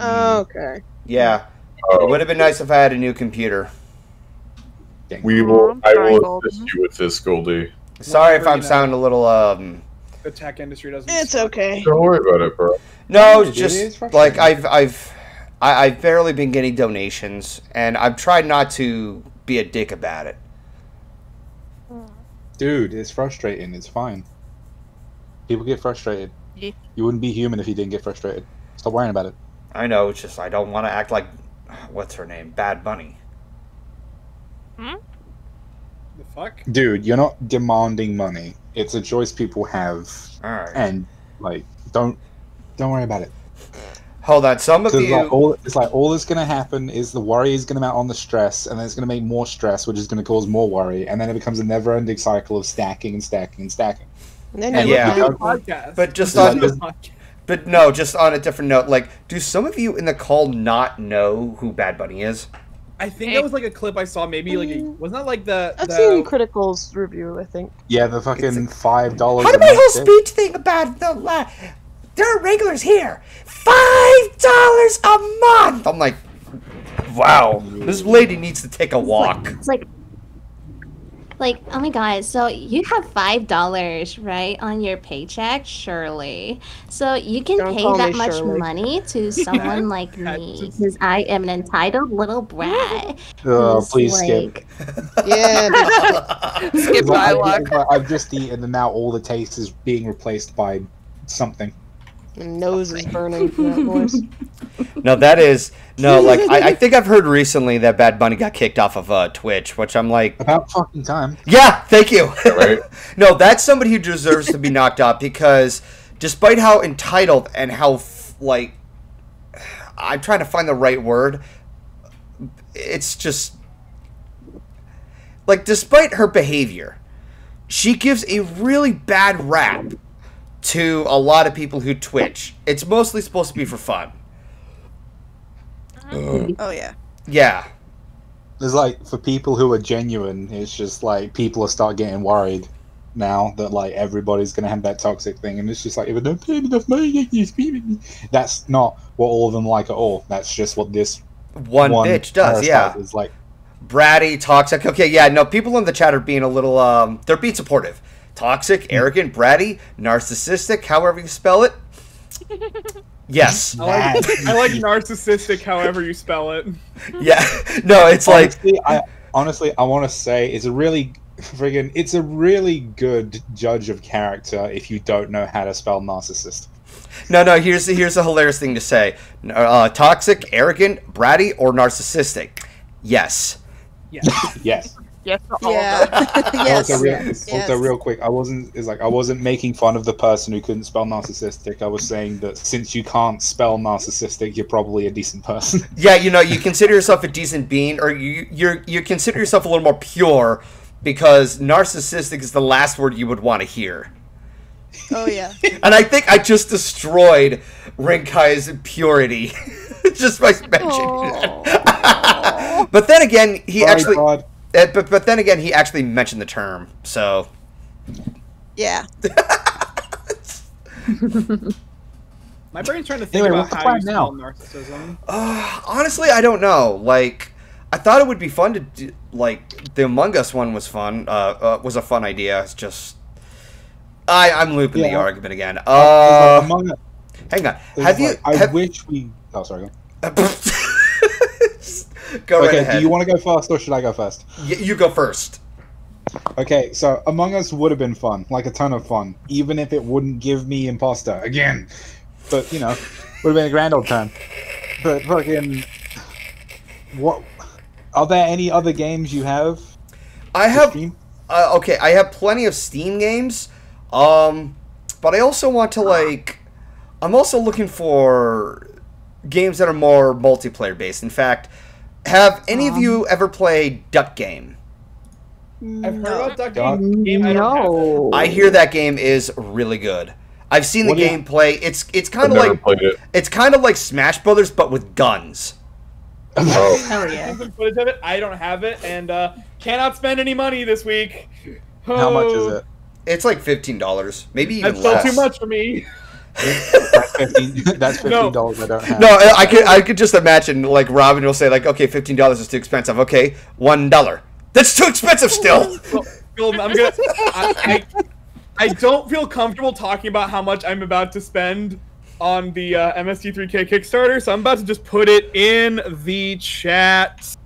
Okay. Yeah, Oh, it would have been nice if I had a new computer. we will. I'm I will Golden. assist you with this, Goldie. Sorry if I'm sounding a little um. The tech industry doesn't. It's okay. Don't worry about it, bro. No, it's just like I've I've I, I've barely been getting donations, and I've tried not to be a dick about it. Dude, it's frustrating. It's fine. People get frustrated. Yeah. You wouldn't be human if you didn't get frustrated. Stop worrying about it. I know, it's just I don't want to act like what's her name, Bad Bunny. Hmm? The fuck? Dude, you're not demanding money. It's a choice people have, All right, and like, don't don't worry about it. hold on. Some of Because you, like, all it's like all that's gonna happen is the worry is gonna mount on the stress, and then it's gonna make more stress, which is gonna cause more worry, and then it becomes a never-ending cycle of stacking and stacking and stacking. And then And you yeah. look Do a back- podcast. but just Like, on, this- but no, just on a different note. Like, do some of you in the call not know who Bad Bunny is? I think that was like a clip I saw. Maybe like a, mm. wasn't that like the? I've the seen Critical's review, I think. Yeah, the fucking five dollars. How did my whole speech thing about the la- there are regulars here, five dollars a month. I'm like, wow, this lady needs to take a walk. It's like, like, oh my god, so you have five dollars, right, on your paycheck, surely. So you can Don't pay that much Shirley. money to someone like me, because I am an entitled little brat. Oh, who's, please skip. Yeah. Skip It's I- dialogue. I've just eaten, and now all the taste is being replaced by something. My nose is burning from that voice. No, that is no. Like, I, I think I've heard recently that Bad Bunny got kicked off of uh, Twitch, which I'm like, About fucking time. yeah, thank you. Right? no, that's somebody who deserves to be knocked out because, despite how entitled and how f- like, I'm trying to find the right word. It's just like, despite her behavior, she gives a really bad rap to a lot of people who Twitch. It's mostly supposed to be for fun. Oh yeah. Yeah. There's like for people who are genuine, it's just like people will start getting worried now that like everybody's gonna have that toxic thing, and it's just like if I don't pay enough money, you scream at me. That's not what all of them like at all. That's just what this One, bitch does, yeah. parasite Is like bratty, toxic. Okay, yeah, no, people in the chat are being a little um they're being supportive. Toxic, arrogant, bratty, narcissistic, however you spell it. Yes. I like, I like narcissistic, however you spell it. Yeah. No, it's like honestly, I honestly I want to say it's a really friggin' it's a really good judge of character if you don't know how to spell narcissist. no, no. Here's the, here's a hilarious thing to say: uh, toxic, arrogant, bratty, or narcissistic. Yes. Yeah. Yes. Yes to all Yeah. of them. yes. Also, real, yes. also, real quick, I wasn't. It's like I wasn't making fun of the person who couldn't spell narcissistic. I was saying that since you can't spell narcissistic, you're probably a decent person. Yeah, you know, you consider yourself a decent being, or you you're you consider yourself a little more pure, because narcissistic is the last word you would want to hear. Oh yeah. And I think I just destroyed Rinkai's purity just by mentioning that. but then again, he Sorry, actually, God. Uh, but but then again, he actually mentioned the term. So Yeah. My brain's trying to think Anyway, about how you plan now? narcissism. uh, honestly, I don't know. Like, I thought it would be fun to do, like the Among Us one was fun. Uh, uh was a fun idea. It's just. I, I'm looping the argument again. Uh, like among- hang on. it's Have you? like, I have- wish we. Oh, sorry. Go, go right okay, ahead. do you want to go first or should I go first? Y- you go first. Okay, so Among Us would have been fun, like a ton of fun, even if it wouldn't give me imposter again. But you know, would have been a grand old time. But fucking, what? Are there any other games you have? I have uh, okay, I have plenty of Steam games, um, but I also want to like, I'm also looking for games that are more multiplayer based. In fact, have any of you ever played Duck Game? I've heard about Duck God. Game. game I don't. No. I hear that game is really good. I've seen the What do you- gameplay. It's it's kind of like it. it's kind of like Smash Brothers, but with guns. Oh, oh yeah. Footage of it. I don't have it, and uh, cannot spend any money this week. How much is Oh, it? It's like fifteen dollars, maybe even That's still less. too much for me. That's fifteen. That's No. fifteen dollars I don't have. No, I I could I could just imagine like Robin will say like, okay, fifteen dollars is too expensive. Okay, one dollar. That's too expensive still. Well, I'm gonna. I, I, I don't feel comfortable talking about how much I'm about to spend on the uh, MST3K Kickstarter, so I'm about to just put it in the chat.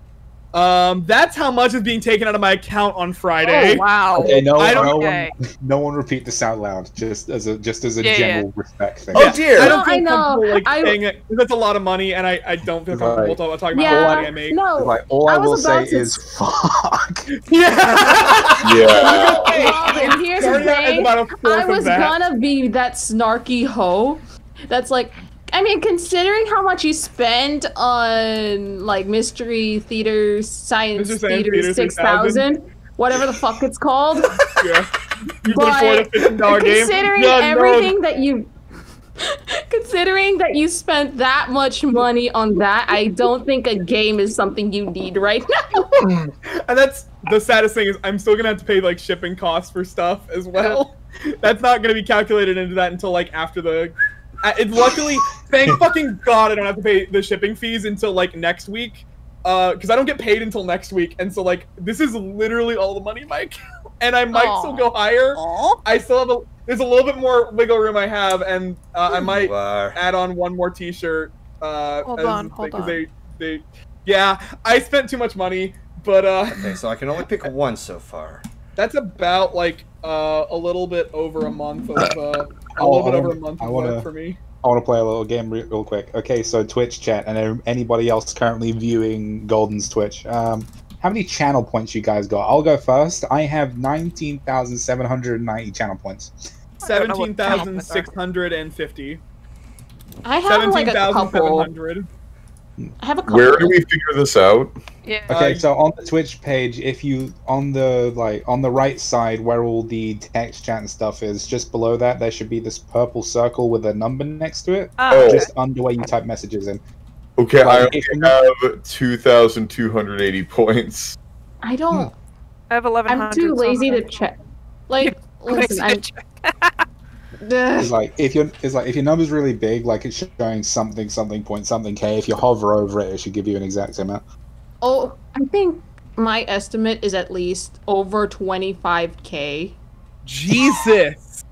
Um, that's how much is being taken out of my account on Friday. Oh wow. Okay, no, I don't- no Okay. one, no one repeat this out loud. Just as a, just as a Yeah, yeah. general respect thing. Oh dear. I don't feel I know. comfortable like I- saying it 'cause that's a lot of money, and I, I don't feel comfortable Right. talking, talking about how much money I make. no. Like all I, I will was say to- is fuck. Yeah. Yeah. Robin, here's the Starting out as thing. about a fourth I was gonna be that snarky hoe. That's like, I mean, considering how much you spend on like Mystery Theater, Science Theater Theater 6000, whatever the fuck it's called. yeah. You can afford a But fifteen dollar game. considering Yeah, no. everything that you. Considering that you spent that much money on that, I don't think a game is something you need right now. And that's the saddest thing is I'm still gonna have to pay like shipping costs for stuff as well. That's not gonna be calculated into that until like after the. I, it luckily, thank fucking god, I don't have to pay the shipping fees until like next week, uh, because I don't get paid until next week, and so like this is literally all the money in my account, and I might Aw. still go higher. Aw. I still have a. There's a little bit more wiggle room I have, and uh, I might Wow. add on one more T-shirt. Uh, Hold as on, hold thing, 'cause on. They, they, yeah, I spent too much money, but uh, Okay, so I can only pick one so far. that's about like uh, a little bit over a month of uh, a Oh, little bit over a month of wanna- work for me. I want to play a little game re- real quick. Okay, so Twitch chat and anybody else currently viewing Golden's Twitch. Um, how many channel points you guys got? I'll go first. I have nineteen thousand seven hundred ninety channel points. don't know what Seventeen thousand six hundred and fifty. I have Seventeen like a couple. I have a couple. Where do we figure this out? Yeah. Okay, Uh, so on the Twitch page, if you on the like on the right side where all the text chat and stuff is, just below that there should be this purple circle with a number next to it, Oh. okay. just under where you type messages in. Okay, I only if have 2,280 points. I don't. I have eleven I'm too lazy to check. Like, listen, I'm. It's like if your it's like if your number's really big, like it's showing something something point something k. If you hover over it, it should give you an exact amount. Oh, I think my estimate is at least over 25k. Jesus.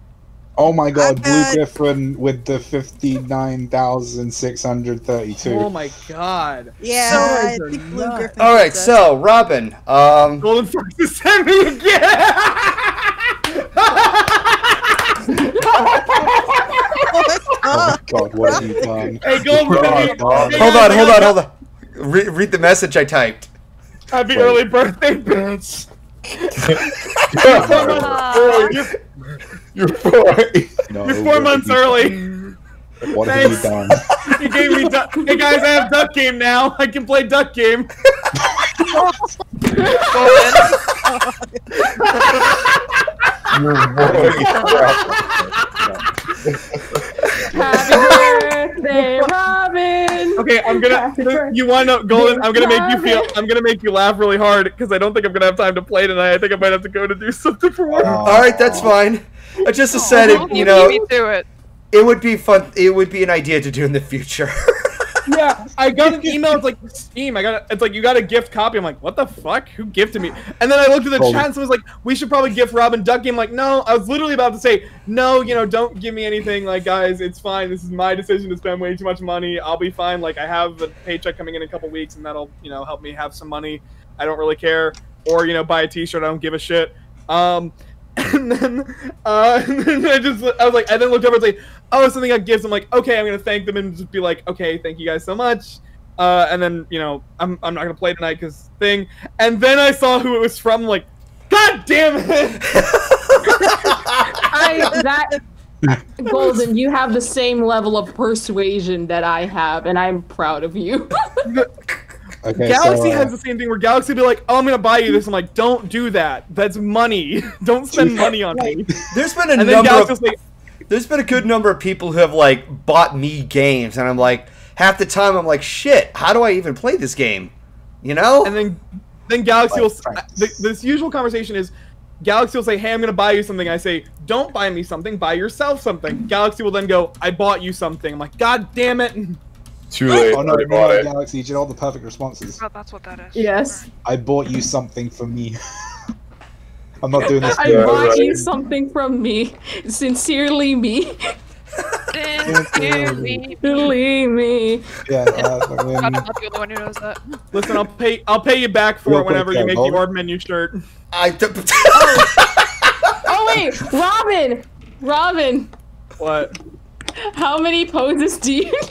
Oh my god, I've Blue got- Griffin with the fifty nine thousand six hundred thirty two. Oh my god. Yeah, Those I think Blue nuts. Griffin. All right, did that. so Robin, um, Golden Fox is send me again. Oh my god, what have you done? hey, Golden, God, send me- God. hey, hold on, hold on, hold on. Re- read the message I typed. Happy Wait. early birthday, bitch. Aw. You're, You're fine. No, you're four months have early. What have you Thanks. done? You gave me duck. Hey guys, I have duck game now. I can play duck game. You're really Happy birthday, Robin! Okay, I'm gonna. Happy. You want to know, Golden? I'm gonna make you feel. I'm gonna make you laugh really hard because I don't think I'm gonna have time to play tonight. I think I might have to go to do something for work. All right, that's fine. I just said Aw, it. You know, it. it would be fun. It would be an idea to do in the future. yeah, I got an email. It's like Steam. I got. A, it's like you got a gift copy. I'm like, what the fuck? Who gifted me? And then I looked at the chat and someone was like, we should probably gift Robin Duck Game. Like, no, I was literally about to say, no, you know, don't give me anything. Like, guys, it's fine. This is my decision to spend way too much money. I'll be fine. Like, I have a paycheck coming in in a couple weeks, and that'll, you know, help me have some money. I don't really care. Or you know, buy a T-shirt. I don't give a shit. Um, and then, uh, and then I just, I was like, I then looked over and was like, oh, something I gifts. I'm like, okay, I'm gonna thank them and just be like, okay, thank you guys so much. Uh, and then you know, I'm I'm not gonna play tonight because thing. And then I saw who it was from. Like, god damn it! I that Golden, you have the same level of persuasion that I have, and I'm proud of you. Okay, Galaxy so, uh, has the same thing where Galaxy be like, oh, I'm gonna buy you this. I'm like, don't do that. That's money. don't spend money on me. There's been a And number of like, there's been a good number of people who have like bought me games, and I'm like, half the time I'm like, shit, how do I even play this game? You know? and then then Galaxy Like will. friends. The, this usual conversation is, Galaxy will say, "Hey, I'm gonna buy you something." I say, "Don't buy me something. Buy yourself something." Galaxy will then go, "I bought you something." I'm like, "God damn it!" Too late. Oh no, already no, bought it. Galaxy, you did all the perfect responses. Oh, that's what that is. Yes. I bought you something for me. I'm not doing this. I Yeah, bought right. you something from me. Sincerely me. Sincerely. Sincerely me. Yeah, uh, I'm not the only one who knows that. Listen, I'll pay. I'll pay you back for Real it whenever quick, you make Hold the it. Ord menu shirt. I d- Oh wait, Robin! Robin! What? How many poses do you need?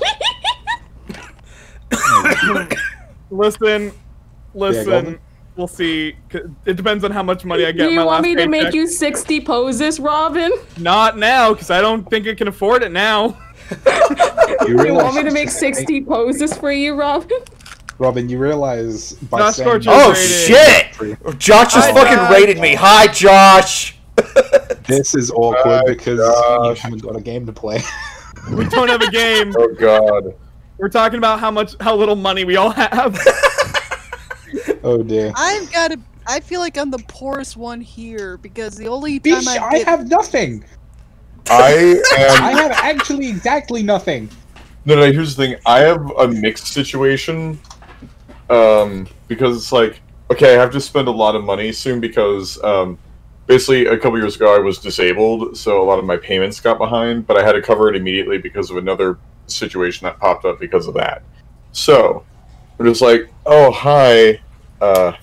Listen, listen. on. we'll see. It depends on how much money I get. Do you my want last me to make you 60 poses, Robin? Not now, because I don't think I can afford it now. You realize- want me to make 60 poses for you, Robin? Robin, you realize by Josh saying oh Rated. shit! Josh just Hi, fucking Josh. rated me. Hi, Josh. this is awkward Uh, because you gosh. haven't got a game to play. We don't have a game. Oh god. We're talking about how much, how little money we all have. oh dear. I've got to. I feel like I'm the poorest one here because the only time Bitch, I I have nothing. I am. I have actually exactly nothing. No, no. Here's the thing. I have a mixed situation, um, because it's like, okay, I have to spend a lot of money soon because, um, basically a couple years ago I was disabled, so a lot of my payments got behind, but I had to cover it immediately because of another situation that popped up because of that. So, I'm just like, oh hi, uh,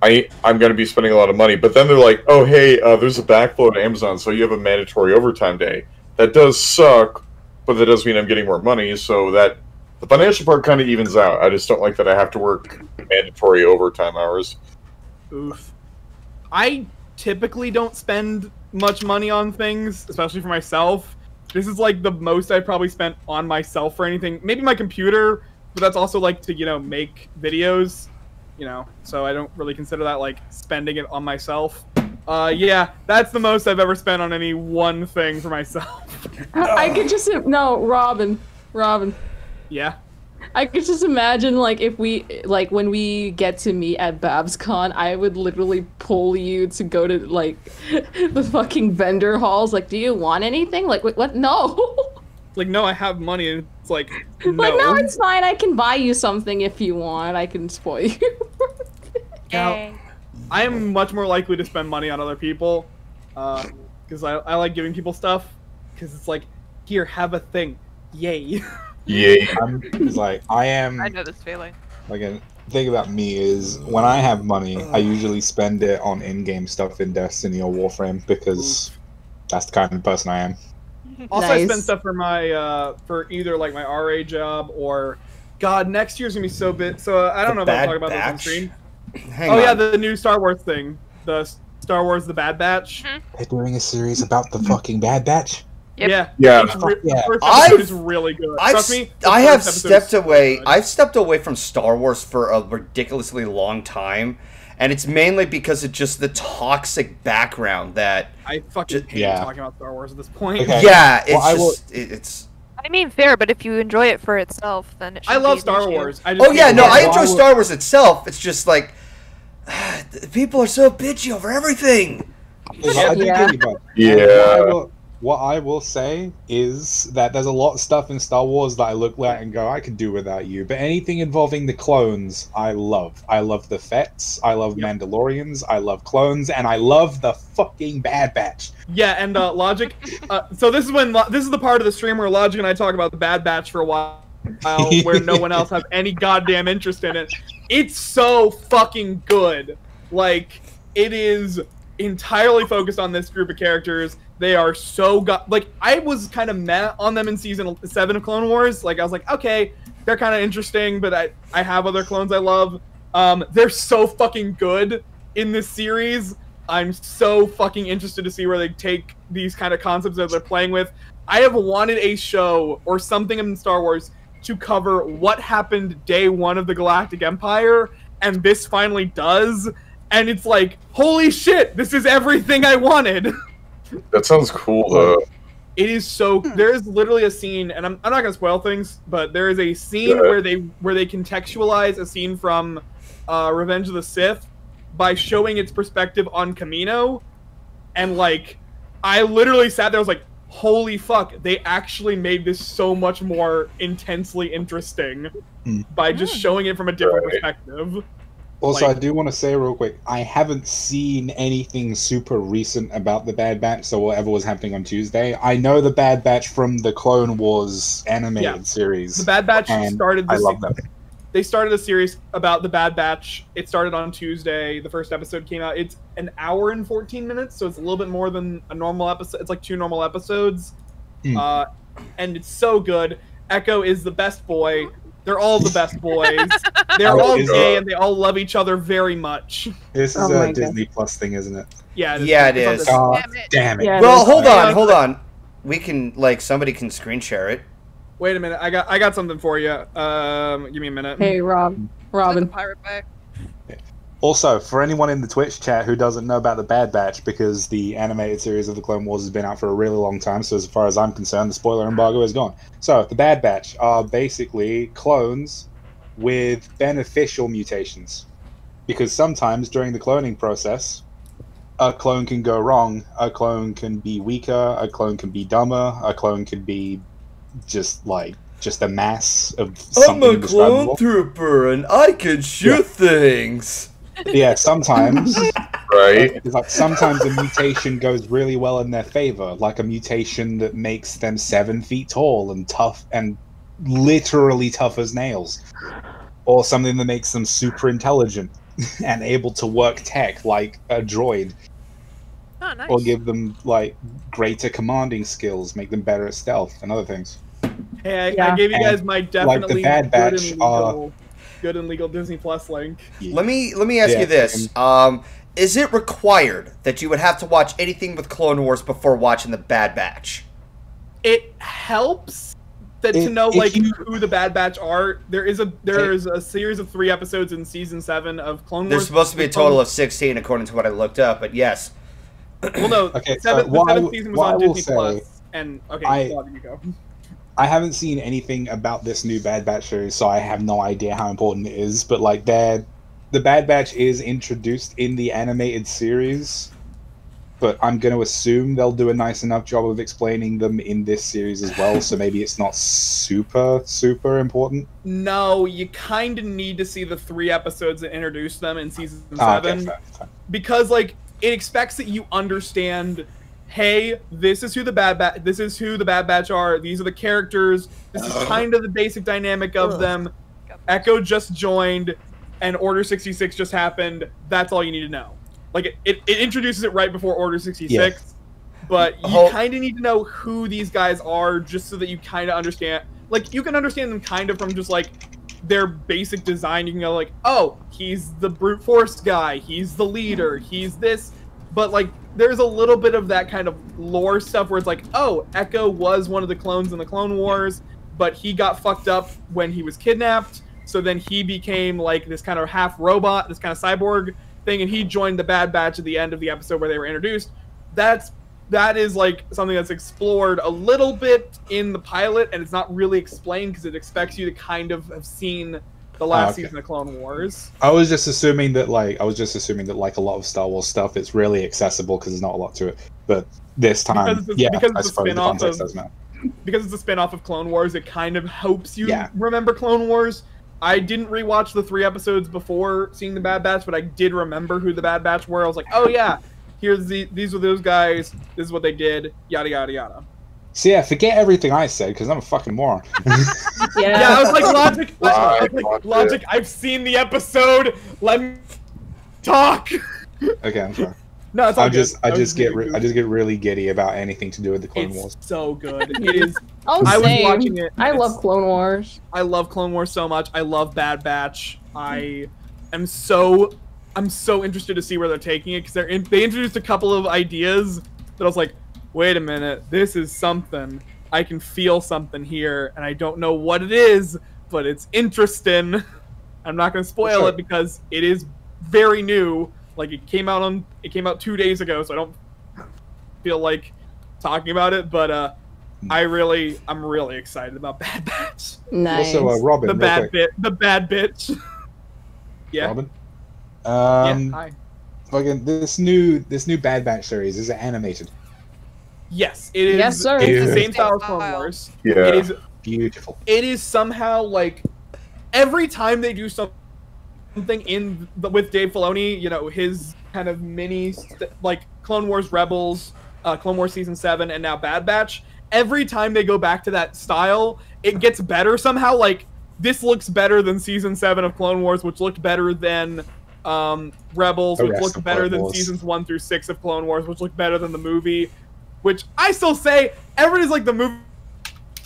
I I'm gonna be spending a lot of money, but then they're like, oh hey, uh, there's a backflow at Amazon, so you have a mandatory overtime day. That does suck, but that does mean I'm getting more money, so that the financial part kind of evens out. I just don't like that I have to work mandatory overtime hours. Oof. I typically don't spend much money on things, especially for myself. This is like the most I probably spent on myself for anything. Maybe my computer, but that's also like to, you know, make videos, you know. So I don't really consider that like spending it on myself. Uh yeah, that's the most I've ever spent on any one thing for myself. I could just no, Robin, Robin. yeah. I could just imagine like if we like when we get to meet at BabsCon, I would literally pull you to go to like the fucking vendor halls. Like, do you want anything? Like, wait, what? No. Like no, I have money and it's like no. like, no, it's fine. I can buy you something if you want. I can spoil you. Now, I am much more likely to spend money on other people uh, because I, I like giving people stuff because it's like, here, have a thing. Yay. Yay. I'm it's like I am. I know this feeling. Like, the thing about me is when I have money, I usually spend it on in-game stuff in Destiny or Warframe because that's the kind of person I am. also, I spend stuff for my, uh, for either like my RA job or, God, next year's gonna be so bit. So uh, I don't The know if I'll Bad talk about this on Batch? stream. Hang oh, on. yeah, the new Star Wars thing. The Star Wars The Bad Batch. They're doing a series about the fucking Bad Batch. Yep. Yeah. Yeah. It's re- Yeah. First I've- episode is really good. I've, Trust me. I have first episode is stepped away. good. I've stepped away from Star Wars for a ridiculously long time, and it's mainly because of just the toxic background that. I fucking Ju- hate Yeah. talking about Star Wars at this point. Okay. Yeah, it's Well, I will- just it's. I mean, fair, but if you enjoy it for itself, then it should I love Star Wars. I just Oh yeah, no, I enjoy Star Wars itself. It's just like people are so bitchy over everything. I Yeah. get you, but Yeah. What I, will, what I will say is that there's a lot of stuff in Star Wars that I look at and go, I could do without you. But anything involving the clones, I love. I love the Fetts. I love Yep. Mandalorians. I love clones, and I love the fucking Bad Batch. Yeah, and uh, Logic. Uh, so this is when this is the part of the stream where Logic and I talk about the Bad Batch for a while, where no one else have any goddamn interest in it. It's so fucking good. Like it is entirely focused on this group of characters. They are so go- like I was kind of meh on them in season seven of Clone Wars. Like I was like, okay, they're kind of interesting, but I I have other clones I love. Um, they're so fucking good in this series. I'm so fucking interested to see where they take these kind of concepts that they're playing with. I have wanted a show or something in Star Wars to cover what happened day one of the Galactic Empire, and this finally does. And it's like, holy shit, this is everything I wanted. That sounds cool though. It is so. There is literally a scene, and I'm, I'm not gonna spoil things, but there is a scene Yeah. where they where they contextualize a scene from uh, Revenge of the Sith by showing its perspective on Kamino, and like, I literally sat there. I was like, "Holy fuck!" They actually made this so much more intensely interesting Hmm. by just showing it from a different Right. perspective. Also, Like- I do want to say real quick, I haven't seen anything super recent about the Bad Batch, so whatever was happening on Tuesday. I know the Bad Batch from the Clone Wars animated Yeah. series. The Bad Batch started. I love them. they started a series about the Bad Batch. It started on Tuesday. The first episode came out. It's an hour and 14 minutes, so it's a little bit more than a normal episode. It's like two normal episodes. Hmm. Uh, and it's so good. Echo is the best boy. They're all the best boys. They're Oh, all gay and they all love each other very much. This is Oh my a God. Disney Plus thing, isn't it? Yeah, Yeah, it's on is. this- God Damn it. damn it. Yeah, Well, hold on, Yeah. hold on. We can like somebody can screen share it. Wait a minute. I got I got something for you. Um, give me a minute. Hey, Rob. Put the Robin. pirate back. Also, for anyone in the Twitch chat who doesn't know about the Bad Batch, because the animated series of the Clone Wars has been out for a really long time, so as far as I'm concerned, the spoiler embargo is gone. So, the Bad Batch are basically clones with beneficial mutations. Because sometimes during the cloning process, a clone can go wrong, a clone can be weaker, a clone can be dumber, a clone can be just like just a mass of something clone trooper and I can shoot things. Yeah, sometimes Right? It's like sometimes a mutation goes really well in their favor, like a mutation that makes them seven feet tall and tough and literally tough as nails, or something that makes them super intelligent and able to work tech like a droid, Oh, nice. or give them like greater commanding skills, make them better at stealth and other things. Hey, I, I gave you And, guys my definitely like the Bad good Batch, and uh, legal, good and legal Disney Plus link. Let me let me ask Yeah, you this: um, Is it required that you would have to watch anything with Clone Wars before watching the Bad Batch? it helps that to know like you- who the Bad Batch are. There is a there Okay. is a series of three episodes in season seven of Clone Wars. There's supposed to be a total of 16, according to what I looked up. But yes, well, no, Okay, seven, uh, the what I seventh season was on Disney say- And okay, I- Vlog, you go. I haven't seen anything about this new Bad Batch series, so I have no idea how important it is. But like, the Bad Batch is introduced in the animated series, but I'm going to assume they'll do a nice enough job of explaining them in this series as well. So maybe it's not super super important. No, you kind of need to see the three episodes that introduce them in season Ah, okay, seven. fair, fair. because like it expects that you understand hey this is who the bad bat this is who the bad batch are. These are the characters. This is uh-huh. kind of the basic dynamic of them. Echo just joined and order 66 just happened. That's all you need to know. Like it, it, it introduces it right before order 66 but you Oh. kind of need to know who these guys are just so that you kind of understand like you can understand them kind of from just like their basic design. You can go like oh he's the brute force guy. He's the leader. He's this but like there's a little bit of that kind of lore stuff where it's like oh echo was one of the clones in the clone wars but he got fucked up when he was kidnapped. So then he became like this kind of half robot this kind of cyborg thing and he joined the bad batch at the end of the episode where they were introduced. That's that is like something that's explored a little bit in the pilot and it's not really explained because it expects you to kind of have seen the last ah, okay. season of clone wars I was just assuming that like I was just assuming that like a lot of Star Wars stuff, it's really accessible because there's not a lot to it. But this time, Because it's- yeah, because it's a spin-off of- because it's a spin-off of Clone Wars, it kind of helps you Yeah. remember Clone Wars. I didn't rewatch the three episodes before seeing the Bad Batch, but I did remember who the Bad Batch were. I was like, oh yeah, here's the these were those guys. This is what they did. Yada yada yada. So yeah, forget everything I said because I'm a fucking moron. Yeah. Yeah, I was like logic. I, I was like, logic. I've seen the episode. Let me talk. okay, I'm sorry. No, it's all I good. just I just get being re- I just get really giddy about anything to do with the Clone It's Wars. so good. It is. oh, I was same. watching it. I love Clone Wars. I love Clone Wars so much. I love Bad Batch. I am so I'm so interested to see where they're taking it because they're in, they introduced a couple of ideas that I was like, wait a minute, this is something. I can feel something here, and I don't know what it is, but it's interesting. I'm not going to spoil Sure. it because it is very new. Like it came out on it came out two days ago, so I don't feel like talking about it. But uh, I really I'm really excited about Bad Batch. Nice. Also, uh, Robin, The bad quick. bit, the bad bitch. yeah. Robin. yeah. Um, Hi. fucking this new this new Bad Batch series is it animated? Yes, it is. Yes, sir. It's the same style as Clone Wars. Yeah. It is. Beautiful. It is somehow like every time they do something in the, with Dave Filoni, you know, his kind of mini st- like Clone Wars Rebels, uh, Clone Wars season seven, and now Bad Batch. Every time they go back to that style, it gets better somehow. Like this looks better than season seven of Clone Wars, which looked better than um, Rebels, which looked better than seasons one through six of Clone Wars, which looked better than the movie. Which I still say everybody's like the movie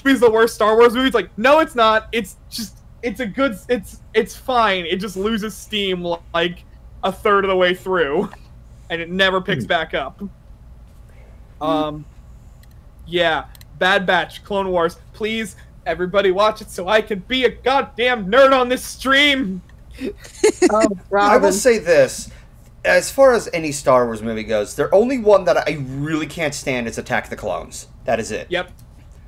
is the worst Star Wars movie. It's like no, it's not. It's just it's a good. It's it's fine. It just loses steam like a third of the way through, and it never picks Hmm. back up. Um, yeah, Bad Batch, Clone Wars. Please, everybody, watch it so I can be a goddamn nerd on this stream. Oh, I will say this. As far as any Star Wars movie goes, the only one that I really can't stand is Attack of the Clones. That is it. Yep,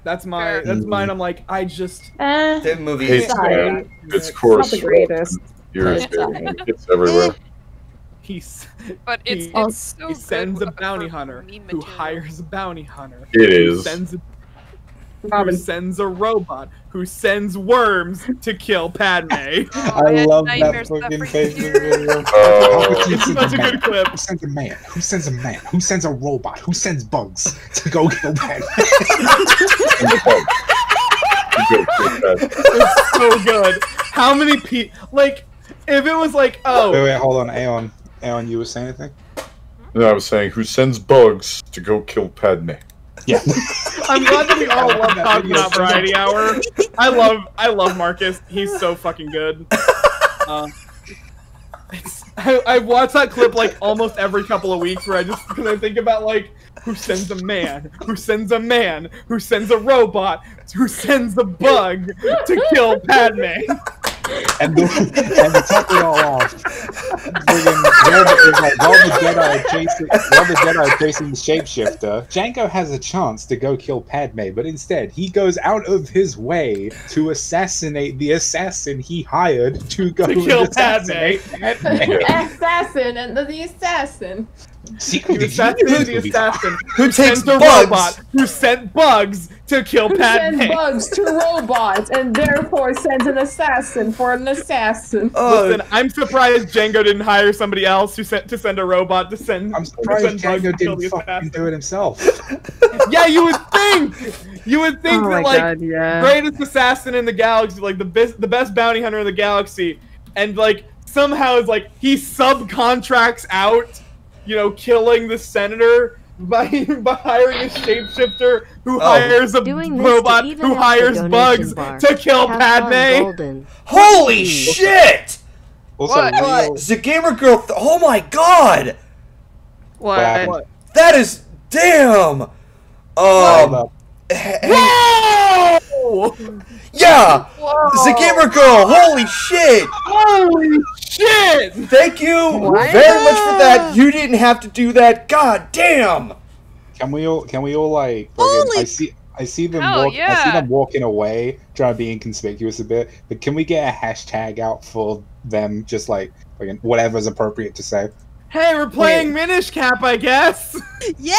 that's my that's mine. I'm like I just Eh, The movie It's is Sorry. bad. It's not course. the greatest. Yours, It's fine. It's everywhere. he's But it's, He- it's so he good sends a bounty hunter who hires a bounty hunter. It Who is. sends a Robin. sends a robot who sends worms to kill Padme. Oh, I love that fucking freaking Facebook year. video. Oh, it's such a good clip. Who sends a man? Who sends a man? Who sends a robot? Who sends bugs to go kill bad? Good, good, good. It's so good. How many people like if it was like oh. wait, oh wait, hold on, Aeon. Aeon, you were saying anything? No, I was saying, who sends bugs to go kill Padme? Yeah. I'm glad that we all love love that talking video. about Variety Hour. I love I love Marcus. He's so fucking good. Uh, I, I watch that clip like almost every couple of weeks where I just because I think about like who sends a man, who sends a man, who sends a robot, who sends a bug to kill Padme. and, the, and to top it all off, friggin' while the, like, while the Jedi are chasing, while the Jedi are chasing the shapeshifter, Jango has a chance to go kill Padme, but instead he goes out of his way to assassinate the assassin he hired to go To and kill assassinate Padme. assassin and the, the assassin. Secret The did assassin you is the assassin Who takes sends a bugs? robot who sent bugs to kill Who Padme. sends bugs to robots and therefore sends an assassin for an assassin. Oh, Listen, I'm surprised Jango didn't hire somebody else who sent to send a robot to send. I'm surprised send bugs Jango to kill didn't the fucking assassin. do it himself. Yeah, you would think. You would think oh that like god, yeah. greatest assassin in the galaxy, like the best, the best bounty hunter in the galaxy, and like somehow it's like he subcontracts out, you know, killing the senator by by hiring a shapeshifter who Oh. hires a Doing robot who hires bugs bar. to kill Have Padme. Golden. holy shit! Also, What? real- The gamer girl. Th- oh my god! What? What? That is damn. hold Um. up. H- hey, Whoa! yeah, the gamer girl. Holy shit! Holy shit! Thank you What? very much for that. You didn't have to do that. God damn. Can we all? Can we all like? Holy- Fucking, I see. I see them. Hell walk, I see them walking away, trying to be inconspicuous a bit. But can we get a hashtag out for them? Just like fucking whatever's appropriate to say. Hey, we're playing Minish Cap, I guess. Yay!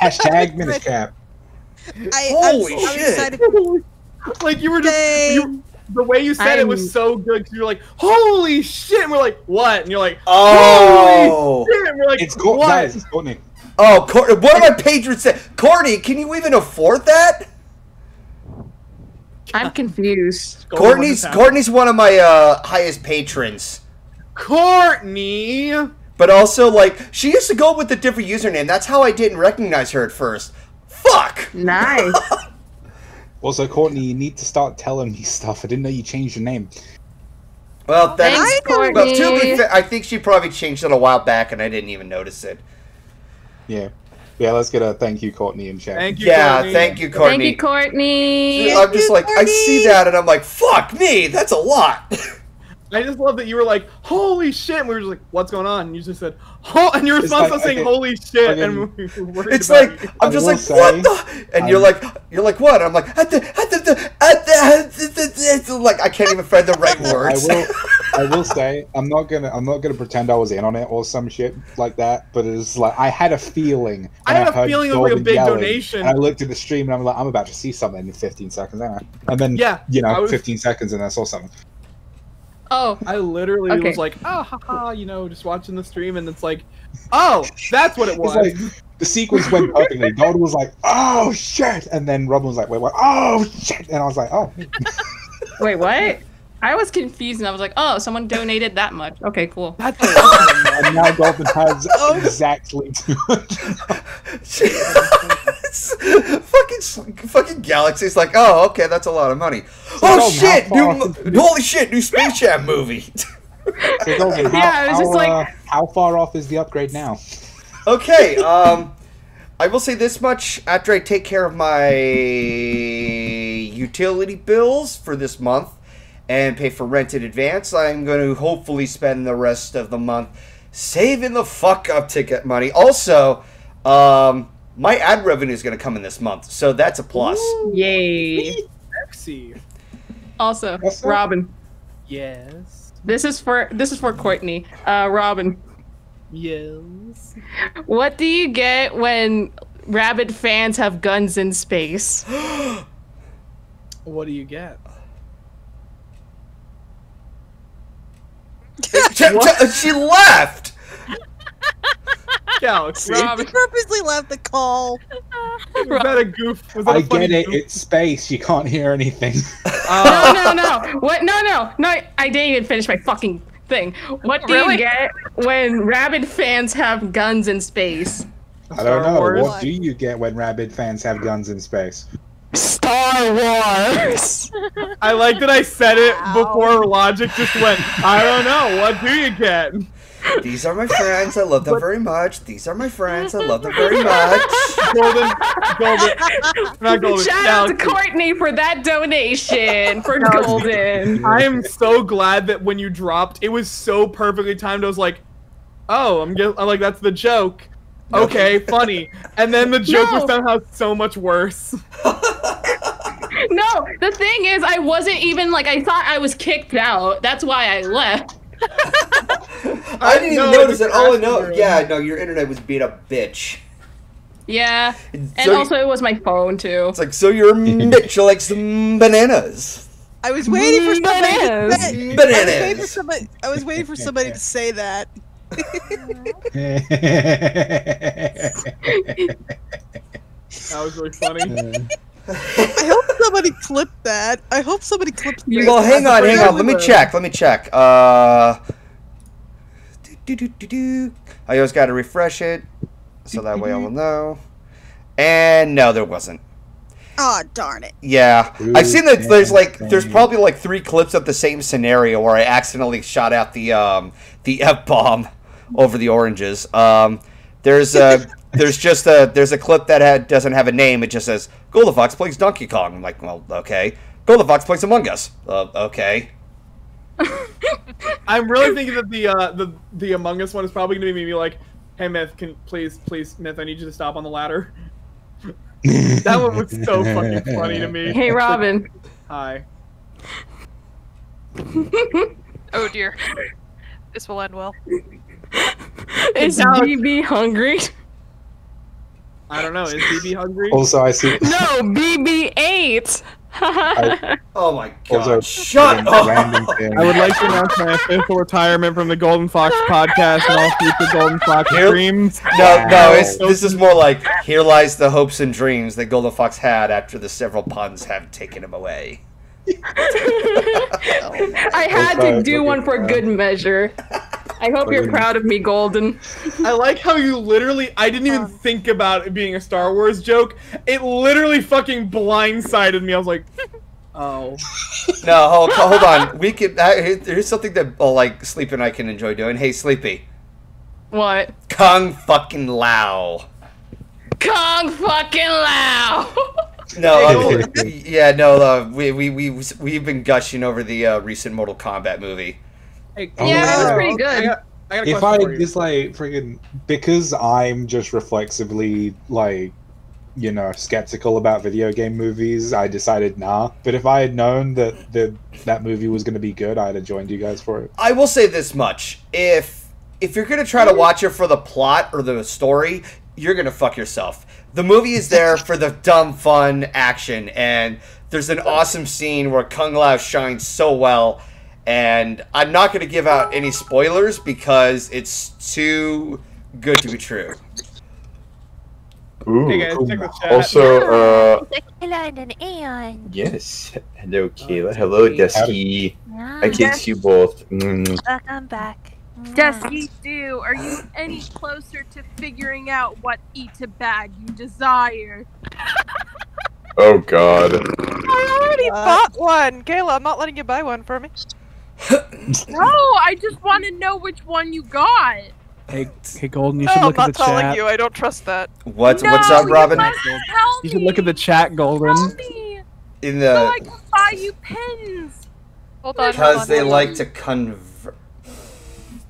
Hashtag Minish Cap. I, Holy I'm, I'm shit. like you were just Yay. you, the way you said it was I'm- so good. 'cause you were like, "Holy shit!" And we're like, "What?" And you're like, Oh. "Holy shit!" And we're like, It's Courtney. "What?" Guys, it's Courtney. Oh, Cor- one of my patrons said, Courtney, can you even afford that? I'm confused. Courtney's Courtney's one of my uh, highest patrons. Courtney. But also, like, she used to go with a different username. That's how I didn't recognize her at first. Fuck! Nice. Also, Courtney, you need to start telling me stuff. I didn't know you changed your name. Well, that's. Thanks, Well, to be Courtney. fair, I think she probably changed it a while back and I didn't even notice it. Yeah. Yeah, let's get a thank you, Courtney, in chat. Thank you. Yeah, Courtney. thank you, Courtney. Thank you, Courtney. I'm just you, like, I see that and I'm like, fuck me, that's a lot. I just love that you were like, "Holy shit!" And we were just like, "What's going on?" And you just said, "Oh," and your It's response like, was saying, "Holy shit!" okay, and we were It's about like you. I'm just like say, what the, and you're I'm- like you're like what? I'm like at the at the, the at the, at the, the, the, the like I can't even find the right words." I words. will. I will say I'm not gonna I'm not gonna pretend I was in on it or some shit like that. But it's like I had a feeling. I had a feeling it was like a Golden big yelling, donation. And I looked at the stream and I'm like, I'm about to see something in 15 seconds. And then Yeah, you know, was- 15 seconds and I saw something. Oh, I literally Okay. was like, ah, oh, haha, you know, just watching the stream, and it's like, oh, that's what it was. like the sequence went perfectly. Golden was like, "Oh shit," and then Robin was like, "Wait, what? Oh shit!" And I was like, "Oh." wait, what? I was confused and I was like, oh, someone donated that much. Okay, cool. that's a lot of money. And now Golden has Oh. exactly two fucking fucking Galaxy's like, oh, okay, that's a lot of money. Oh shit! how New, mo- holy shit! New Space Jam movie. So Golden, how, Yeah, it was how, just like- uh, how far off is the upgrade now? okay, um, I will say this much: after I take care of my utility bills for this month and pay for rent in advance, I'm going to hopefully spend the rest of the month saving the fuck up ticket money. Also, um, my ad revenue is going to come in this month, so that's a plus. Yay. Sexy. Also, What's up? Robin, Yes. this is for this is for Courtney. Uh, Robin, Yes. what do you get when rabid fans have guns in space? What do you get? Ch- ch- she left. Galaxy. Robin, purposely left the call. Was that a goof? Was that a I funny get it. goof? It's space. You can't hear anything. Uh, no, no, no. What? No, no, no. I didn't even finish my fucking thing. What do Really? you get when rabid fans have guns in space? I don't know. Wars. What do you get when rabid fans have guns in space? Star Wars. I like that I said it Wow. before logic just went. I don't know. What do you get? These are my friends. I love them very much. These are my friends. I love them very much. Golden, golden, not golden. Shout out to Courtney for that donation for Golden. I am so glad that when you dropped, it was so perfectly timed. I was like, "Oh, I'm, get, I'm like that's the joke." Okay, funny. And then the joke was somehow so much worse. No, the thing is, I wasn't even like I thought I was kicked out. That's why I left. I didn't even No, notice it. All I know, yeah, no, your internet was beat up, bitch. Yeah, and So- also it was my phone too. It's like, so you're a bitch. You like some bananas. I was waiting for somebody. To Bananas. say, I was waiting for somebody. I was waiting for somebody to say that. That was really funny. I hope somebody clipped that. I hope somebody clipped. You- Well, hang on, hang on. Let me check. Let me check. Uh, do, do, do, do. I always got to refresh it, so that way I will know. And no, there wasn't. Aw, darn it. Yeah, Ooh, I've seen that. There's like, there's probably like three clips of the same scenario where I accidentally shot out the um the f bomb over the oranges. Um, there's a there's just a there's a clip that had, doesn't have a name. It just says Golden Fox plays Donkey Kong. I'm like, well, okay. Golden Fox plays Among Us. Uh, okay. I'm really thinking that the uh, the the Among Us one is probably gonna be me like, "Hey Myth, can please please Myth, I need you to stop on the ladder." That one was so fucking funny to me. Hey, Robin. Hi. Oh dear. This will end well. Is Alex- BB hungry? I don't know. Is BB hungry? Also, I see. No, BB ate. Oh my god! Shut up! I would like to announce my official retirement from the Golden Fox podcast and all future Golden Fox Here- streams. No, no, it's, this is more like here lies the hopes and dreams that Golden Fox had after the several puns have taken him away. I had to do one for good measure. I hope you're proud of me, Golden. I like how you literally. I didn't even think about it being a Star Wars joke. It literally fucking blindsided me. I was like, oh. No, hold, hold on. We can. Uh, here- here's something that uh, like Sleepy and I can enjoy doing. Hey, Sleepy, What? Kung fucking Lao. Kong fucking Lao! No, uh, yeah, no. Uh, we we we we've been gushing over the uh, recent Mortal Kombat movie. Hey, Yeah, it was wow. pretty I good. got, I got a if I for just like freaking because I'm just reflexively like you know, skeptical about video game movies, I decided nah. But if I had known that the, that movie was going to be good, I'd have joined you guys for it. I will say this much: if if you're gonna try to watch it for the plot or the story, you're gonna fuck yourself. The movie is there for the dumb, fun action, and there's an awesome scene where Kung Lao shines so well. And I'm not gonna give out any spoilers because it's too good to be true. Ooh, Hey guys, cool. check the chat. Also, uh, It's a killer and Aeon. yes. Hello, Kayla. Hello, Dusky. Yeah. I kiss you both. Mm. Welcome back. Dusky do, are you any closer to figuring out what eat a bag you desire? Oh God. I already Uh, bought one. Kayla, I'm not letting you buy one for me. No, I just want to know which one you got. Hey, hey, Golden, you No, should I'm look at not the telling chat. you. I don't trust that. What no, what's up, you Robin? must Tell You should look at the chat, Golden. Tell me, In so I the can buy you pins. Hold on. hold because on, they hold like to convert.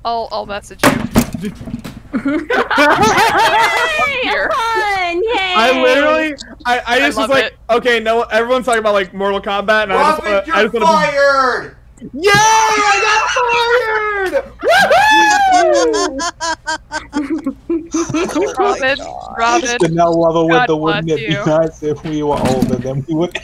I'll I'll message you. Here. I literally, I, I just was like, it. okay, no, everyone's talking about like Mortal Kombat, and I just, Robin, wanna, I you're just wanna fired! Yay! I got fired! Robin, Robin. The no level with the wouldn't it be nice if we were older then we would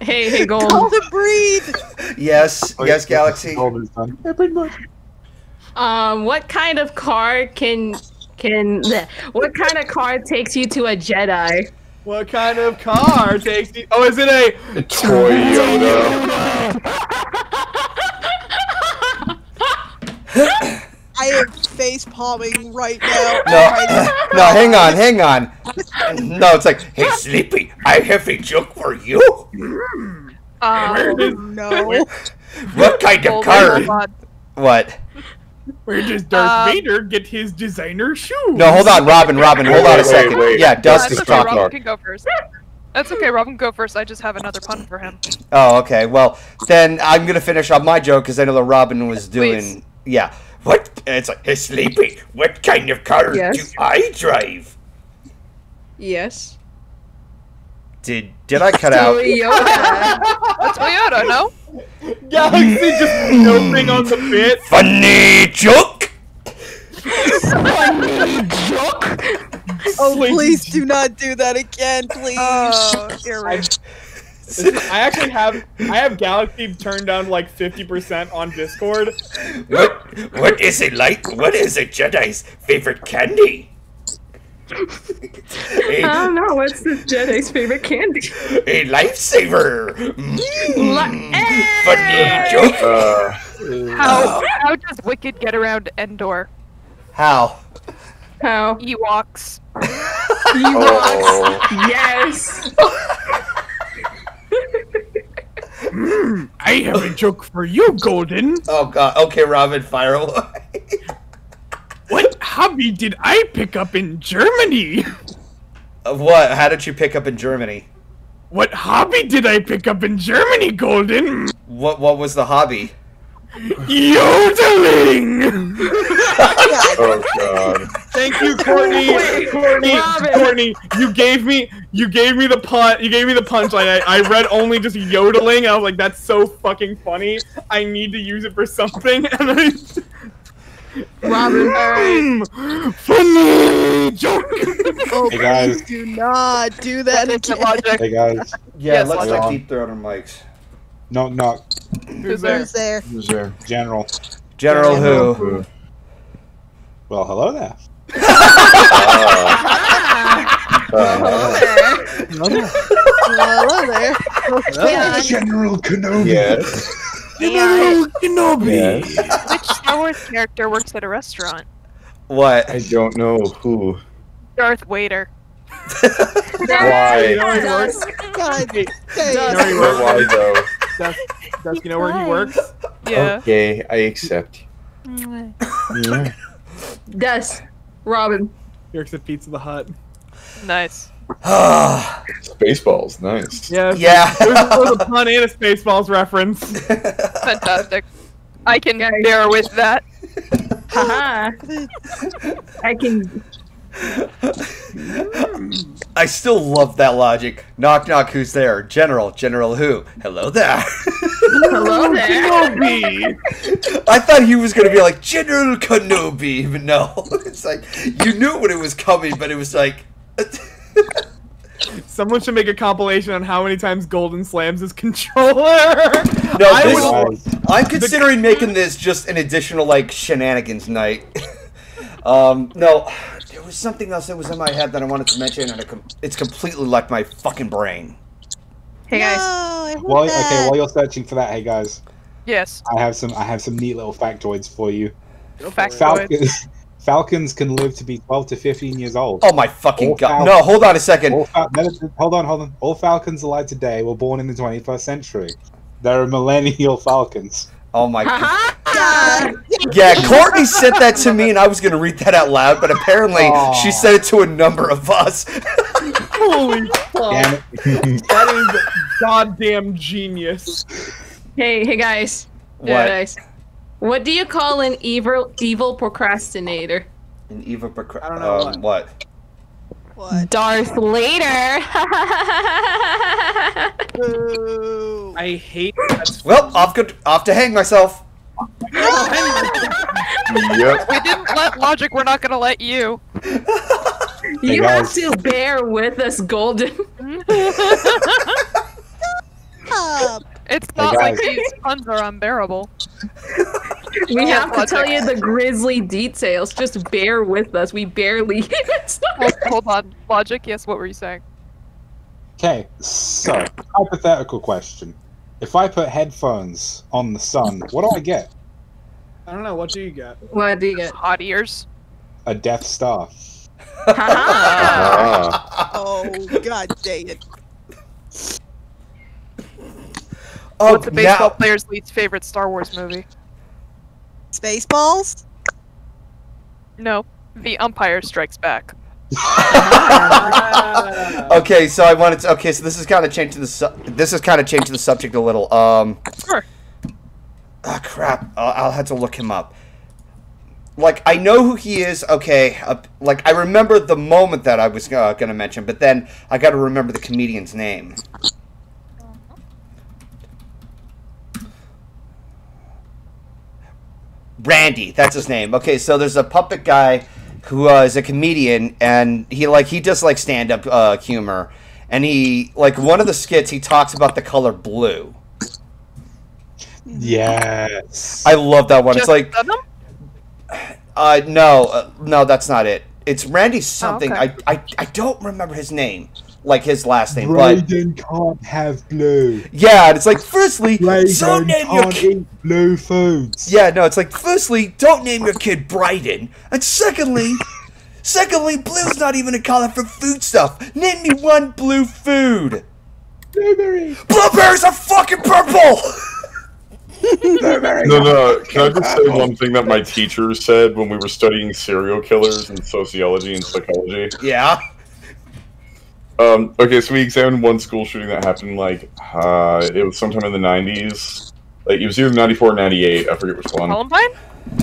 Hey, hey, Gold. Call to breathe. Yes, yes, Galaxy. Golden's done. Yeah, pretty much. Um, what kind of car can can bleh. what kind of car takes you to a Jedi? What kind of car takes you? Oh, is it a? Toy Yoda. I am face palming right now. No, no, hang on, hang on. No, it's like, hey, Sleepy, I have a joke for you. Um, no. What kind of hold car? on. What? Where does Darth Um, Vader get his designer shoes? No, hold on, Robin, Robin, hold on a Wait, wait, second. wait. Yeah, No, Dust that's is okay. talking. Robin can go first. That's okay. Robin can go first. I just have another pun for him. Oh, okay. Well, then I'm gonna finish off my joke because I know that Robin was doing. Please. Yeah. What? It's like, hey, Sleepy, what kind of car Yes. do I drive? Yes. Did did I cut out? Toyota. That's Toyota, no? Galaxy just noping on the bit. Funny joke. Funny joke. Oh, please do not do that again, please. Oh, you're I, right. I actually have I have Galaxy turned down like fifty percent on Discord. What what is it like? What is a Jedi's favorite candy? I a, don't know. What's this Jedi's favorite candy? a lifesaver. Mm, funny joke. Uh, How how does Wicket get around Endor? How? How? Ewoks. oh. Yes. I have a joke for you, Golden. Oh god. Okay, Robin, fire away. What hobby did I pick up in Germany? Uh, what? How did you pick up in Germany? What hobby did I pick up in Germany, Golden? What What was the hobby? Yodeling! Oh God. Thank you, Courtney. Wait, Courtney, Robin. Courtney, you gave me, you gave me the pun, you gave me the punchline. I, I read only just yodeling. I was like, that's so fucking funny. I need to use it for something. And I, Robin. Mm, funny joke. Oh, Hey, guys. please do not do that Instant again. logic. Hey guys. Yeah, Yes, let's Lon. like deep throat our mics. No, no. Who's there? Who's there? Who's there? General. General General. who? Well, hello there. Uh, Hello there. Yeah. General Kenobi. yes. General Kenobi. Yes. Which Star Wars character works at a restaurant? What? I don't know who. Darth Waiter. You Why? know where he works? God You know where he But works? why though? Does, does you know where he works? Yeah. Okay, I accept. Yeah. Des. Robin. He works at Pizza the Hut. Nice. Spaceballs, nice. Yeah. yeah. There was, a pun and a Spaceballs reference. Fantastic. I can bear with that. Haha. I can. I still love that logic. Knock knock, who's there? General, General who? Hello there. Hello there. Kenobi! I thought he was gonna be like General Kenobi, but no. It's like you knew when it was coming, but it was like Someone should make a compilation on how many times Golden slams his controller. No, I this- would- I'm considering making this just an additional like shenanigans night. um, no, there was something else that was in my head that I wanted to mention, and it com- it's completely left my fucking brain. Hey guys. No, I While, okay, while you're searching for that, hey guys, Yes. I have some I have some neat little factoids for you. Factoid. Falcons Falcons can live to be 12 to 15 years old. Oh my fucking All god! Falcons- No, hold on a second. Fal- no, no, hold on, hold on. All Falcons alive today were born in the 21st century. They're millennial Falcons. Oh my god. Yeah, Courtney sent that to me, and I was gonna read that out loud, but apparently Aw. she sent it to a number of us. Holy, Damn it. that is goddamn genius. Hey, hey guys. What? Yeah, guys. What do you call an evil evil procrastinator? An evil Procra- I don't know um, what? What? Darth Later. I hate that. Well, off good, off to hang myself. Yep. We didn't let logic. We're not gonna let you. you guys. have to bear with us, Golden. It's not like these puns are unbearable. We oh, have to tell you the grisly details. Just bear with us. We barely. Hold, hold on, logic. Yes, what were you saying? Okay, so hypothetical question: If I put headphones on the sun, what do I get? I don't know. What do you get? what do you get? Hot ears. A Death Star. Oh, god dang it. Oh, What's a baseball now, player's least favorite Star Wars movie? Spaceballs? No, The Umpire Strikes Back. okay, so I wanted to. Okay, so this is kind of changing the. Su- this is kind of changing the subject a little. Um. Sure. Ah, crap! I'll, I'll have to look him up. Like I know who he is. Okay, uh, like I remember the moment that I was uh, gonna mention, but then I got to remember the comedian's name. Randy, that's his name. Okay, so there's a puppet guy who uh, is a comedian, and he like he does like stand up uh, humor, and he like one of the skits he talks about the color blue. Yes. I love that one. Just it's like uh no uh, no that's not it. It's Randy something. okay. I, I I don't remember his name, like his last name, but can't have blue. yeah, and it's like firstly, don't name your can't kid. blue foods. Yeah, no, it's like firstly, don't name your kid Bryden, and secondly, secondly, blue's not even a color for food stuff. Name me one blue food. Blueberry. Blueberries are fucking purple. No, no. Can I just say one thing that my teacher said when we were studying serial killers in sociology and psychology? yeah. Um, okay, so we examined one school shooting that happened like uh, it was sometime in the '90s. Like it was either '94 or '98. I forget which one. Columbine?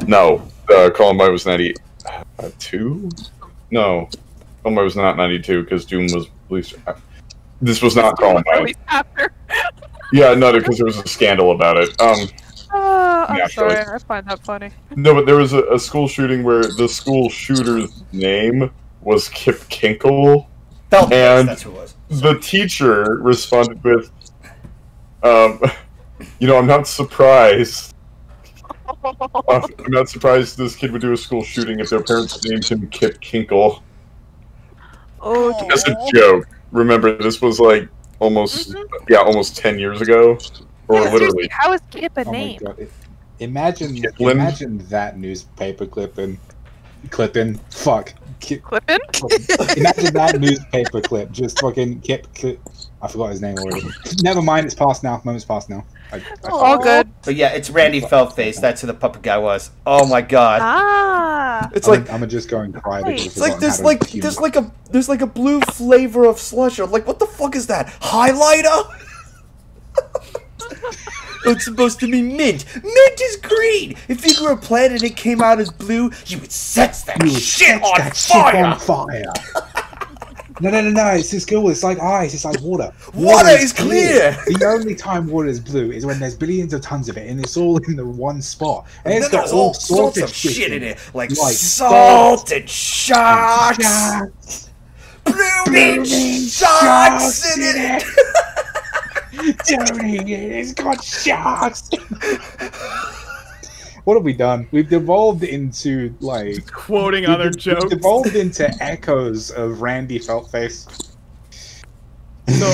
No, uh, Columbine was '92. No, Columbine was not '92 because Doom was released. This was not Columbine. After. Yeah, no, because there was a scandal about it. Um, Uh, I'm Naturally. sorry, I find that funny. no, but there was a, a school shooting where the school shooter's name was Kip Kinkel. Felt And- that's who it was. The teacher responded with, um, "You know, I'm not surprised. I'm not surprised this kid would do a school shooting if their parents named him Kip Kinkel." Oh, As a joke. Remember, this was like almost, yeah, almost ten years ago, or Yeah, literally. how is Kip a Oh name? Imagine, Kiplin. imagine that newspaper clipping, clipping. Fuck. Ki- Clippin? Imagine that newspaper clip. Just fucking Kip. Clip. I forgot his name already. Never mind. It's past now. Moment's past now. I, I, All good. But yeah, it's Randy Feltface. That's who the puppet guy was. Oh my god. Ah. It's I'm, like gonna, I'm gonna just go and cry because it's like I've there's like to there's like a there's like a blue flavor of slush. I'm like, what the fuck is that? Highlighter? It's supposed to be mint. Mint is green. If you grew a plant and it came out as blue, you would set that You shit on that shit fire. on fire. No, no, no, no! It's just cool. It's like ice. It's like water. Water is clear. The only time water is blue is when there's billions of tons of it, and it's all in the one spot. And And it's got all all sorts of shit shit in it, like, Like salt and sharks, Sharks. blooming sharks sharks in it. Don't eat it. It's got sharks. what have we done? We've devolved into like Quoting we've- other we've jokes. devolved into echoes of Randy Feltface. So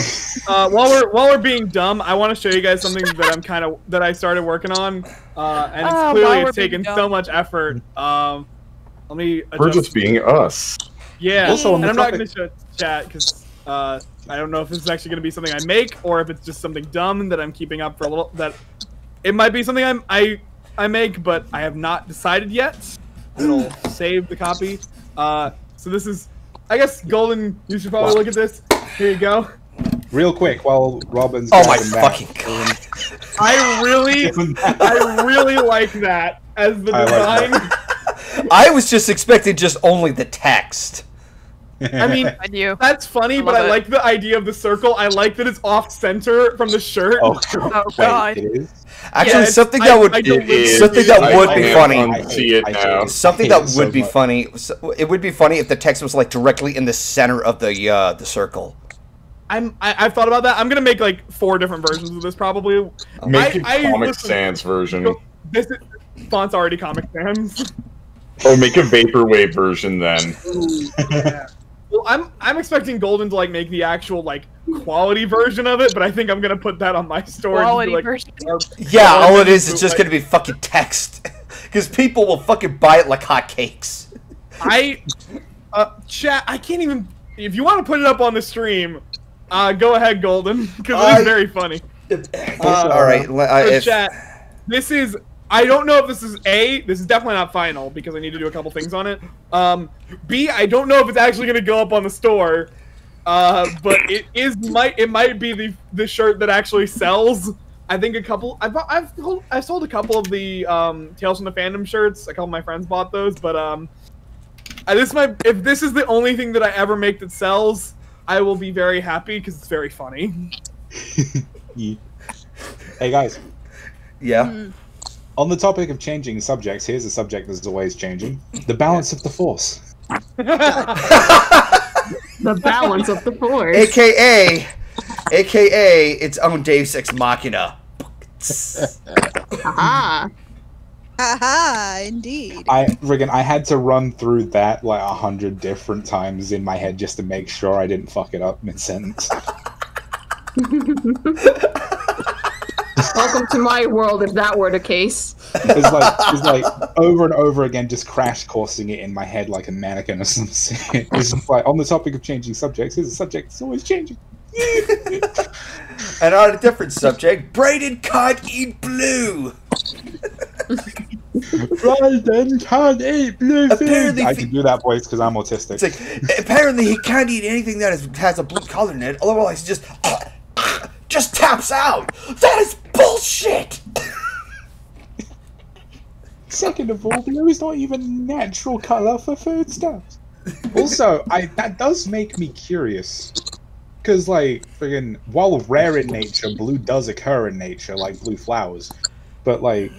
uh, while we're while we're being dumb, I want to show you guys something that I'm kind of that I started working on, uh, and it's Oh, clearly while it's taken so much effort. Um, let me We're just being us. Yeah, Also and I'm not going to show chat because uh, I don't know if this is actually going to be something I make or if it's just something dumb that I'm keeping up for a little. That it might be something I'm, I I make, but I have not decided yet. It'll save the copy. Uh, so this is, I guess, Golden. You should probably look at this. Here you go. Real quick, while Robin's Oh my grabbing that, fucking god! I really, I really like that as the I like design. I was just expecting just only the text. I mean, I knew. that's funny, I but love I it. like the idea of the circle. I like that it's off center from the shirt. oh, Oh god. it is. Actually, it's- something that would I don't It is. Something that would be can't funny. it now. something that would be funny. It would be funny if the text was like directly in the center of the uh, the circle. I'm I, I've thought about that. I'm gonna make like four different versions of this probably. Make I- a I Comic listen- Sans version. This is, font's already Comic Sans. Or make a Vaporwave version then. Well, I'm I'm expecting Golden to like make the actual like quality version of it, but I think I'm gonna put that on my store. Quality like, version. Yeah, all it is is just like- gonna be fucking text, because people will fucking buy it like hotcakes. I uh chat. I can't even. If you want to put it up on the stream, uh, go ahead, Golden, because I- it's very funny. Uh, all right, le- uh, So if, chat, this is. I don't know if this is A. This is definitely not final because I need to do a couple things on it. Um, B. I don't know if it's actually going to go up on the store. Uh, but it is might it might be the the shirt that actually sells. I think a couple. I've I've sold, I've sold a couple of the um, Tales from the Fandom shirts. A couple of my friends bought those, but um, I, this might if this is the only thing that I ever make that sells, I will be very happy because it's very funny. Hey guys, yeah, on the topic of changing subjects, here's a subject that's always changing: the balance of the force. The balance of the force. AKA, AKA its own Deus Ex Machina. Aha. Haha, indeed. I friggin' I had to run through that like a hundred different times in my head just to make sure I didn't fuck it up mid sentence. Welcome to my world, if that were the case. It's like it's like over and over again, just crash coursing it in my head like a mannequin or something. It's just like on the topic of changing subjects. Here's a subject that's always changing. And on a different subject, Braden can't eat blue. Right then, can't eat blue Apparently I can do that voice because I'm autistic. It's like apparently he can't eat anything that is, has a blue color in it. Otherwise, he just uh, uh, just taps out. That is bullshit. Second of all, blue is not even natural color for foodstuffs. Also, I that does make me curious. Because, like, friggin', while rare in nature, blue does occur in nature, like blue flowers. But, like,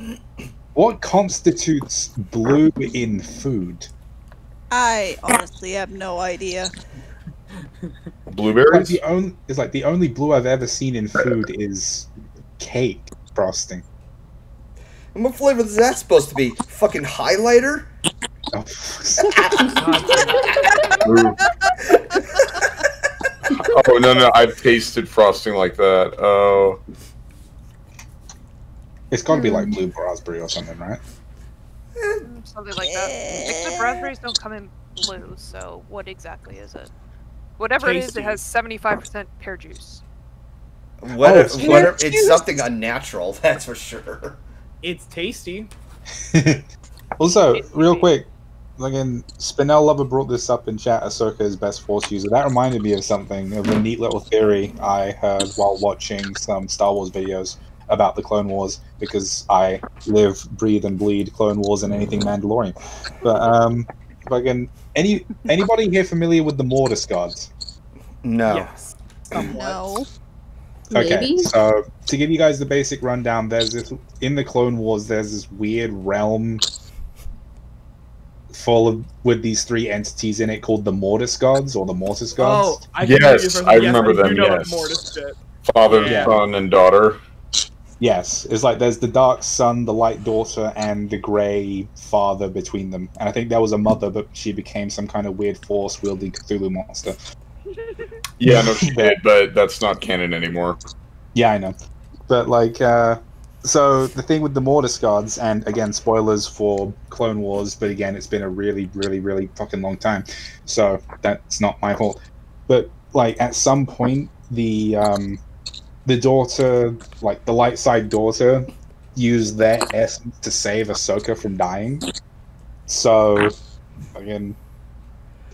what constitutes blue in food? I honestly have no idea. Like, Blueberries? the only is like the only blue I've ever seen in food is cake frosting. And what flavor is that supposed to be? Fucking highlighter? Oh, Blue. oh no no! I've tasted frosting like that. Oh, it's got to be like mm. blue raspberry or something, right? Something like that. Except raspberries don't come in blue, so what exactly is it? Whatever it is, it has 75% pear juice. Whatever, it's whatever, juice. it's something unnatural, that's for sure. It's tasty. also, It's real neat. quick, like in Spinel Lover brought this up in chat. Ahsoka is best Force user. That reminded me of something of a neat little theory I heard while watching some Star Wars videos. about the Clone Wars because I live, breathe, and bleed Clone Wars and anything Mandalorian. But um, fucking any anybody here familiar with the Mortis gods? No. Yes. Somewhat. No. Okay, Maybe? so to give you guys the basic rundown, there's this in the Clone Wars. There's this weird realm full of with these three entities in it called the Mortis gods or the Mortis Oh, gods. I Yes, you from- I yes, remember them, yes. More to. Father, Yeah. son, and daughter. Yes, it's like there's the dark son, the light daughter, and the grey father between them. And I think there was a mother, but she became some kind of weird force wielding Cthulhu monster. Yeah, no, she did, but that's not canon anymore. Yeah, I know. But like, uh, so the thing with the Mortis gods, and again, spoilers for Clone Wars, but again, it's been a really, really, really fucking long time, so that's not my fault. But like, at some point, the um, the daughter, like the light side daughter, used their essence to save Ahsoka from dying. So, again.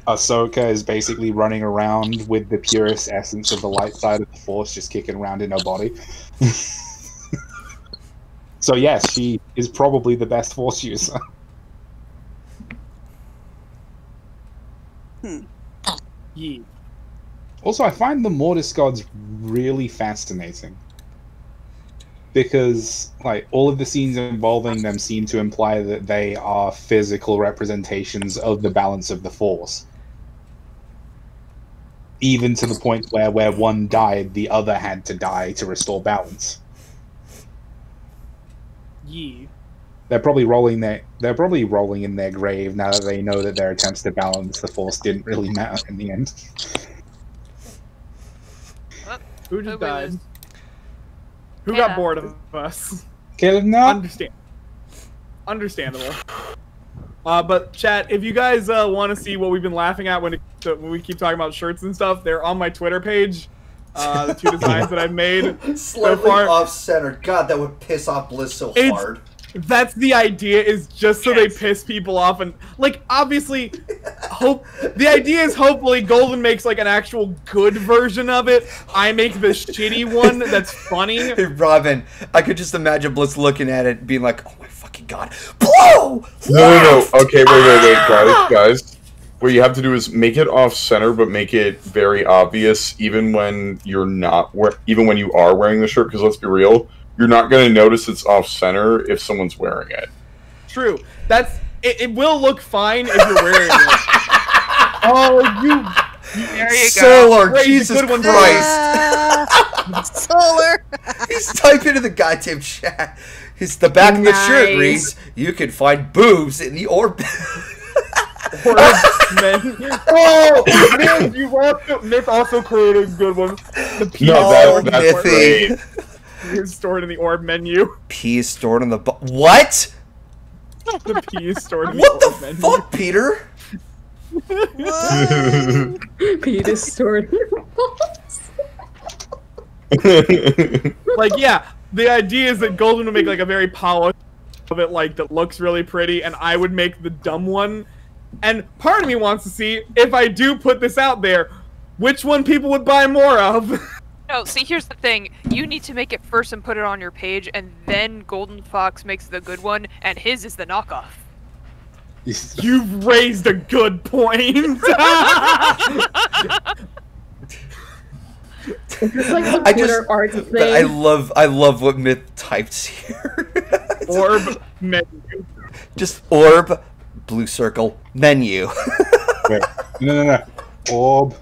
Ahsoka is basically running around with the purest essence of the light side of the Force, just kicking around in her body. so yes, she is probably the best Force user. Hmm. Yee. Also, I find the Mortis gods really fascinating because, like, all of the scenes involving them seem to imply that they are physical representations of the balance of the Force. Even to the point where, where one died, the other had to die to restore balance. Yee. They're probably rolling their they're probably rolling in their grave now that they know that their attempts to balance the Force didn't really matter in the end. Who just died? was- Who got uh, bored of us? Caleb, no. Understand. Understandable. Uh, but chat, if you guys uh, want to see what we've been laughing at when, it, when we keep talking about shirts and stuff, they're on my Twitter page. Uh, the two designs that I've made. Slightly far- off center. God, that would piss off Bliss so It's- hard. That's the idea, is just so Yes. they piss people off and like obviously, hope the idea is hopefully Golden makes like an actual good version of it. I make the shitty one that's funny. Hey, Robin, I could just imagine Bliss looking at it, being like, "Oh god, blow!" No, no, no. Okay, wait, wait, wait, ah! guys, guys. What you have to do is make it off center, but make it very obvious, even when you're not, wear- even when you are wearing the shirt. Because let's be real, you're not going to notice it's off center if someone's wearing it. True. That's it, it will look fine if you're wearing it. oh, you There you go. Solar, Wait, Jesus good Christ! Solar. He's typing in the goddamn chat. His the back of the shirt reads, "You can find boobs in the orb." Or. Oh, man, you also Myth also created a good one. The P No, that, that's Mythy. great. is stored in the orb menu. P is stored in the bu- what? The P is stored in What the the orb menu. fuck, Peter? What? Peter stored. like yeah the idea is that golden would make like a very polished of it like that looks really pretty and i would make the dumb one and part of me wants to see if i do put this out there which one people would buy more of No, see, here's the thing. You need to make it first and put it on your page, and then Golden Fox makes the good one, and his is the knockoff. you've raised a good point It's like some I Twitter just- art I love, I love what Myth types here. orb menu Just orb, blue circle, menu. Wait, no, no, no. Orb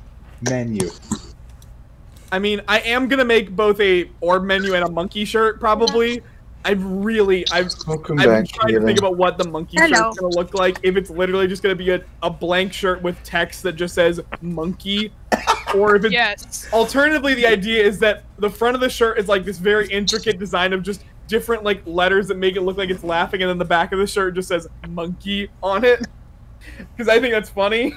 menu. i mean i am gonna make both a orb menu and a monkey shirt probably i've really i've Welcome I've been back, trying to think about what the monkey Hello. shirt's gonna look like. If it's literally just gonna be a, a blank shirt with text that just says monkey, or if it's Yes. alternatively the idea is that the front of the shirt is like this very intricate design of just different like letters that make it look like it's laughing, and then the back of the shirt just says monkey on it. Because I think that's funny,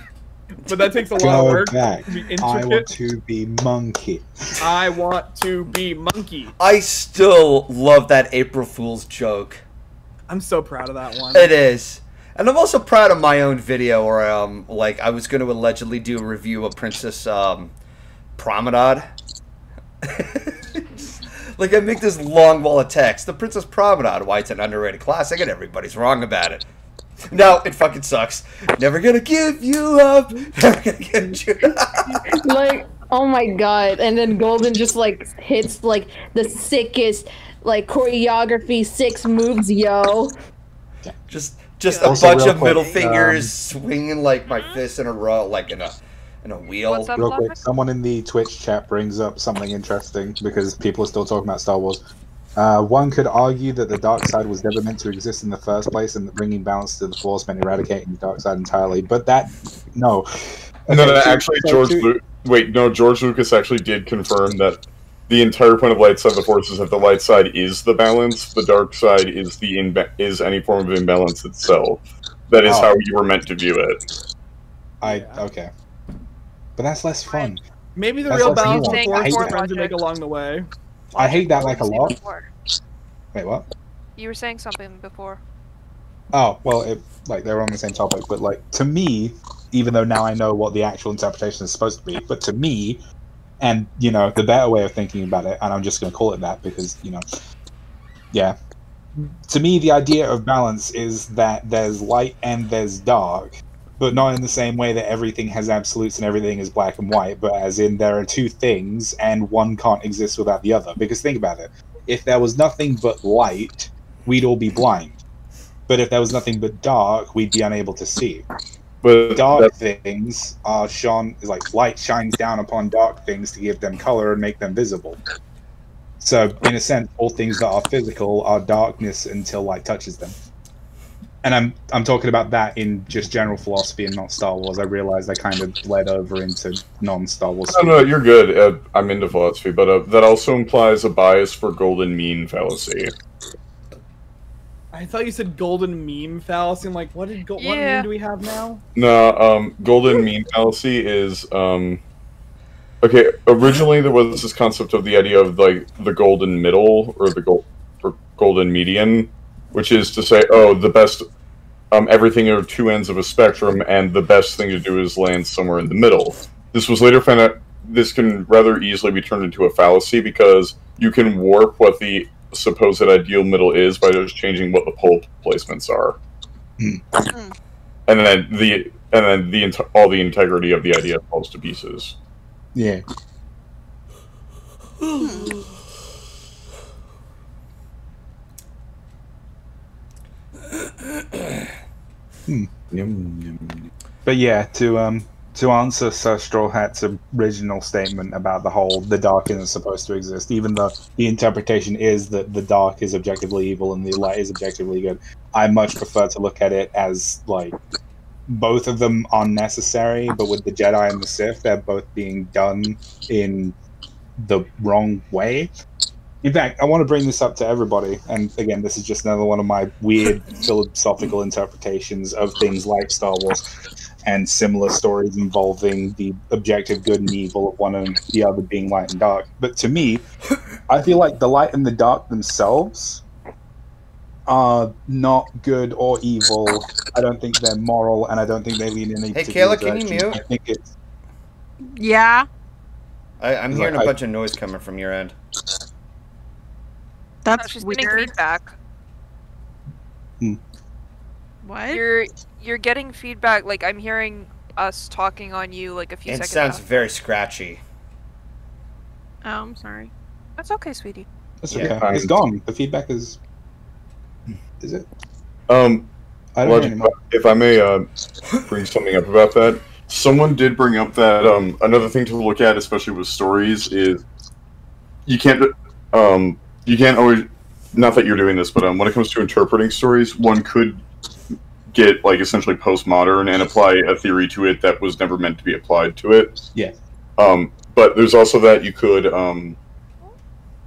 but that takes a lot of work back. to be I want to be monkey. I want to be monkey. I still love that April Fool's joke. I'm so proud of that one. It is. And I'm also proud of my own video where um like I was going to allegedly do a review of Princess um Promenade. like I make this long wall of text. The Princess Promenade, why it's an underrated classic, and everybody's wrong about it. No, it fucking sucks. Never gonna give you up. Never gonna get you. like oh my god and then golden just like hits like the sickest like choreography six moves yo just just a Also, bunch real of middle fingers um, swinging like my fists in a row, like in a in a wheel. Up? Real quick, someone in the Twitch chat brings up something interesting because people are still talking about Star Wars. Uh, one could argue that the dark side was never meant to exist in the first place, and that bringing balance to the Force meant eradicating the dark side entirely. But that, no. No, no, Okay, actually, so George. to- Lu- wait, no, George Lucas actually did confirm that the entire point of light side of the force is that the light side is the balance, the dark side is the imba- is any form of imbalance itself. That is Oh. how you were meant to view it. I okay, but that's less fun. Maybe the That's real balance you of force is that. fun to make along the way. I hate that like a lot. before? Wait, what? You were saying something before. Oh well, it, like they were on the same topic, but like to me, even though now I know what the actual interpretation is supposed to be, but to me, and you know the better way of thinking about it, and I'm just going to call it that because you know, yeah, to me the idea of balance is that there's light and there's dark, but not in the same way that everything has absolutes and everything is black and white, but as in there are two things and one can't exist without the other. Because think about it, if there was nothing but light, we'd all be blind. But if there was nothing but dark, we'd be unable to see. But Dark things are shone like light shines down upon dark things to give them color and make them visible. So, in a sense, all things that are physical are darkness until light touches them. And I'm I'm talking about that in just general philosophy and not Star Wars. I realized I kind of bled over into non-Star Wars. no, no, you're good. Uh, I'm into philosophy, but uh, that also implies a bias for golden mean fallacy. I thought you said golden meme fallacy. I'm like, what did go- what meme do we have now? No, um, golden meme fallacy is um, okay. Originally, there was this concept of the idea of like the golden middle or the gold or golden median, which is to say, oh, the best, um, everything are two ends of a spectrum, and the best thing to do is land somewhere in the middle. This was later found out. This can rather easily be turned into a fallacy because you can warp what the supposed ideal middle is by just changing what the pole placements are. Hmm. Hmm. And then the and then the all the integrity of the idea falls to pieces. Yeah. Hmm. But yeah, to um to answer Sir Straw Hat's original statement about the whole the dark isn't supposed to exist, even though the interpretation is that the dark is objectively evil and the light is objectively good, I much prefer to look at it as like both of them are necessary, but with the Jedi and the Sith, they're both being done in the wrong way. In fact, I want to bring this up to everybody, and again, this is just another one of my weird philosophical interpretations of things like Star Wars and similar stories involving the objective good and evil of one and the other being light and dark. But to me, I feel like the light and the dark themselves are not good or evil. I don't think they're moral, and I don't think they lean in any Hey, Kayla, can you mute? I think it's Yeah. I, I'm Like, hearing a I- bunch of noise coming from your end. No, That's she's getting weird. feedback. Hmm. What? You're you're getting feedback. Like I'm hearing us talking on you like a few It seconds. sounds after. very scratchy. Oh, I'm sorry. That's okay, sweetie. it's Yeah. okay. It's gone. The feedback is. Is it? Um, I don't know anymore. if I may uh, bring something up about that, someone did bring up that um, another thing to look at, especially with stories, is you can't um, you can't always. Not that you're doing this, but um, when it comes to interpreting stories, one could get like essentially postmodern and apply a theory to it that was never meant to be applied to it. Yeah. Um, but there's also that you could, um,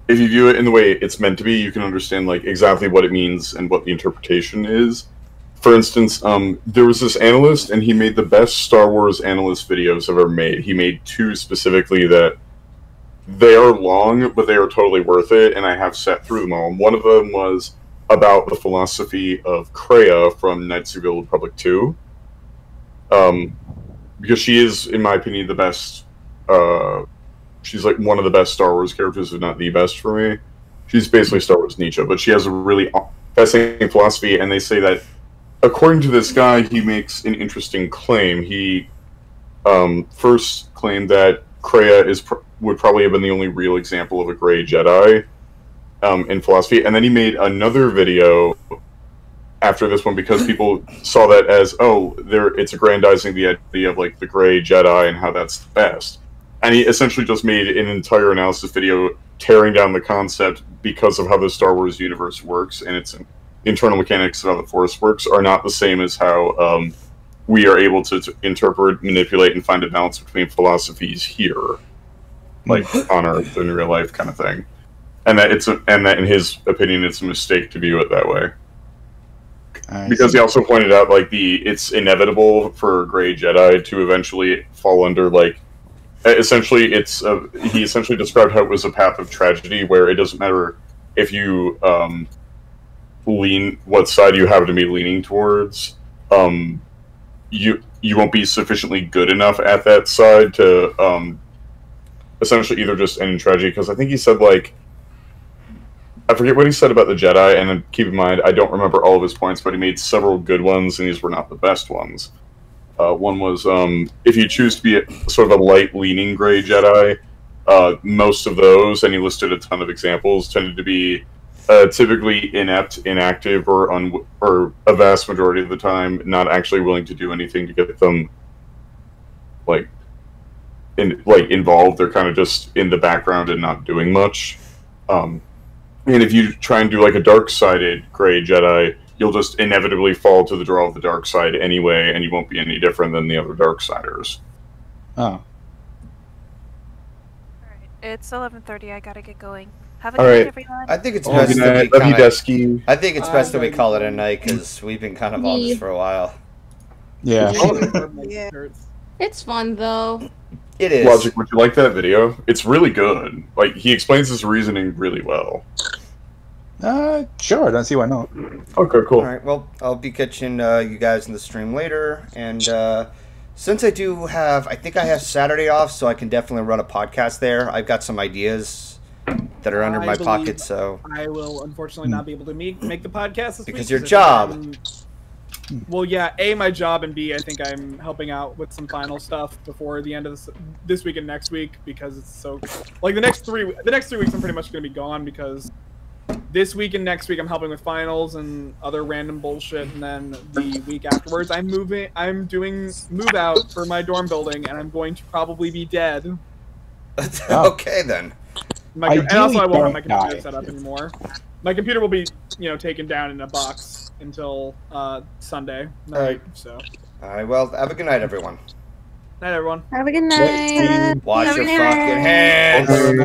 if you view it in the way it's meant to be, you can understand like exactly what it means and what the interpretation is. For instance, um, there was this analyst, and he made the best Star Wars analyst videos ever made. He made two specifically that they are long, but they are totally worth it, and I have sat through them all. One of them was about the philosophy of Kreia from Knights of the Old Republic 2. Um, because she is, in my opinion, the best. Uh, she's like one of the best Star Wars characters, if not the best for me. she's basically Star Wars Nietzsche, but she has a really fascinating philosophy, and they say that according to this guy, he makes an interesting claim. He um, first claimed that Kreia is would probably have been the only real example of a gray Jedi um, in philosophy, and then he made another video after this one because people saw that as oh, there it's aggrandizing the idea of like the gray Jedi and how that's the best. And he essentially just made an entire analysis video tearing down the concept because of how the Star Wars universe works and its internal mechanics of how the Force works are not the same as how um, we are able to, to interpret, manipulate, and find a balance between philosophies here, like on Earth in real life, kind of thing. And that it's a, and that in his opinion, it's a mistake to view it that way I because see. he also pointed out like the it's inevitable for gray jedi to eventually fall under like essentially it's a, he essentially described how it was a path of tragedy where it doesn't matter if you um lean what side you happen to be leaning towards um you you won't be sufficiently good enough at that side to um essentially either just end in tragedy because i think he said like I forget what he said about the Jedi, and keep in mind, I don't remember all of his points, but he made several good ones, and these were not the best ones. Uh, one was um, if you choose to be a, sort of a light leaning gray Jedi, uh, most of those, and he listed a ton of examples, tended to be uh, typically inept, inactive, or un- or a vast majority of the time not actually willing to do anything to get them like in like involved. They're kind of just in the background and not doing much. Um, and if you try and do like a dark sided gray Jedi, you'll just inevitably fall to the draw of the dark side anyway, and you won't be any different than the other dark siders. Oh, Alright, it's 11:30. I gotta get going. Have a All good right. night, everyone. I think it's Oh, best good that we night. Love you, kinda, Desky. I think it's best that we call it a night because we've been kind of on this for a while. yeah. Yeah. It's fun though. It is. Logic, would you like that video? It's really good. Like he explains his reasoning really well. Uh, sure. I don't see why not. Okay, cool. All right. Well, I'll be catching uh, you guys in the stream later, and uh, since I do have, I think I have Saturday off, so I can definitely run a podcast there. I've got some ideas that are under I my pocket, so I will unfortunately not be able to make, make the podcast this Because week. your job. I'm- well, yeah, a my job, and b I think I'm helping out with some final stuff before the end of this this week and next week because it's so like the next three the next three weeks I'm pretty much gonna be gone because this week and next week I'm helping with finals and other random bullshit, and then the week afterwards I'm moving I'm doing move out for my dorm building, and I'm going to probably be dead. okay then. My, com- and also, I won't have my computer die. set up anymore. My computer will be, you know, taken down in a box until uh, Sunday night. Alright. So, All right. Well, have a good night, everyone. night, everyone. Have a good night. Wash your night. fucking hands.